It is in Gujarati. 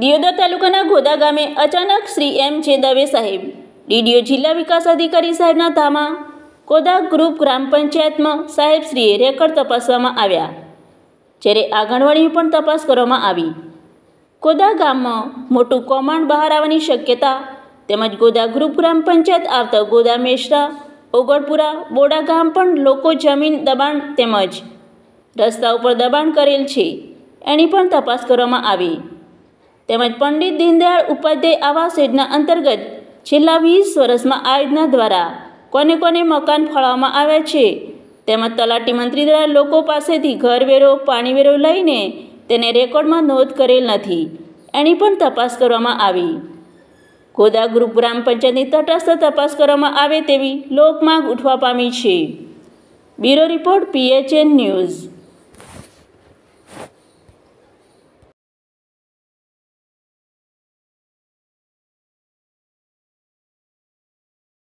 દિયોદર તાલુકાના ગોદા ગામે અચાનક શ્રી એમ જે દવે સાહેબ. ડીડીઓ જિલ્લા વિકાસ અધિકારી સાહેબના ધામા ગોદા ગ્રુપ ગ્રામ પંચાયતમાં સાહેબશ્રીએ રેકર્ડ તપાસવામાં આવ્યા. જ્યારે આંગણવાડીની પણ તપાસ કરવામાં આવી. ગોદા ગામમાં મોટું કૌભાંડ બહાર આવવાની શક્યતા તેમજ ગોદા ગ્રુપ ગ્રામ પંચાયત આવતા ગોદા મેશરા, ઓગળપુરા, બોડા ગામ પણ લોકો જમીન દબાણ તેમજ રસ્તા ઉપર દબાણ કરેલ છે. એની પણ તપાસ કરવામાં આવી. તેમજ પંડિત દીનદયાળ ઉપાધ્યાય આવાસ યોજના અંતર્ગત છેલ્લા વીસ વર્ષમાં આ યોજના દ્વારા કોને કોને મકાન ફાળવવામાં આવ્યા છે? તેમજ તલાટી મંત્રી દ્વારા લોકો પાસેથી ઘરવેરો પાણીવેરો લઈને તેને રેકોર્ડમાં નોંધ કરેલ નથી. એની પણ તપાસ કરવામાં આવી. ગોદા ગ્રુપ ગ્રામ પંચાયતની તટસ્થ તપાસ કરવામાં આવે તેવી લોકમાંગ ઉઠવા પામી છે. Bureau report PHN news.